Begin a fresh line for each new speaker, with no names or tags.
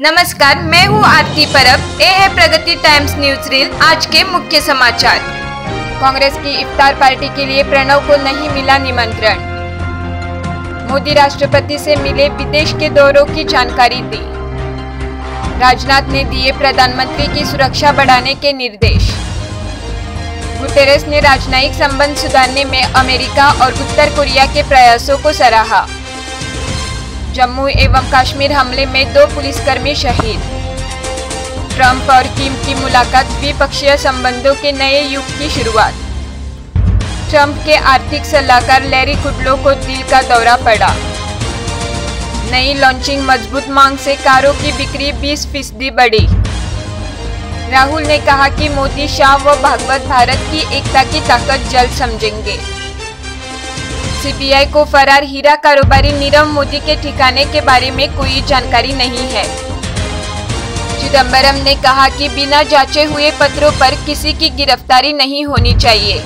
नमस्कार, मैं हूँ आरती परब। ये है प्रगति टाइम्स न्यूज़ रील, आज के मुख्य समाचार। कांग्रेस की इफ्तार पार्टी के लिए प्रणव को नहीं मिला निमंत्रण। मोदी राष्ट्रपति से मिले विदेश के दौरों की जानकारी दी। राजनाथ ने दिए प्रधानमंत्री की सुरक्षा बढ़ाने के निर्देश। गुटेरेस ने राजनयिक संबंध सुधारने में अमेरिका और उत्तर कोरिया के प्रयासों को सराहा। जम्मू एवं कश्मीर हमले में दो पुलिसकर्मी शहीद। ट्रंप और किम की मुलाकात द्विपक्षीय संबंधों के नए युग की शुरुआत। ट्रंप के आर्थिक सलाहकार लैरी कुडलो को दिल का दौरा पड़ा। नई लॉन्चिंग मज़बूत मांग से कारों की बिक्री 20 फ़ीसदी बढ़ी। राहुल ने कहा कि मोदी, शाह व भागवत भारत की एकता की ताकत जल्द समझेंगे। सीबीआई को फरार हीरा कारोबारी नीरव मोदी के ठिकाने के बारे में कोई जानकारी नहीं है। चिदम्बरम ने कहा कि बिना जांचे हुए पत्रों पर किसी की गिरफ्तारी नहीं होनी चाहिए।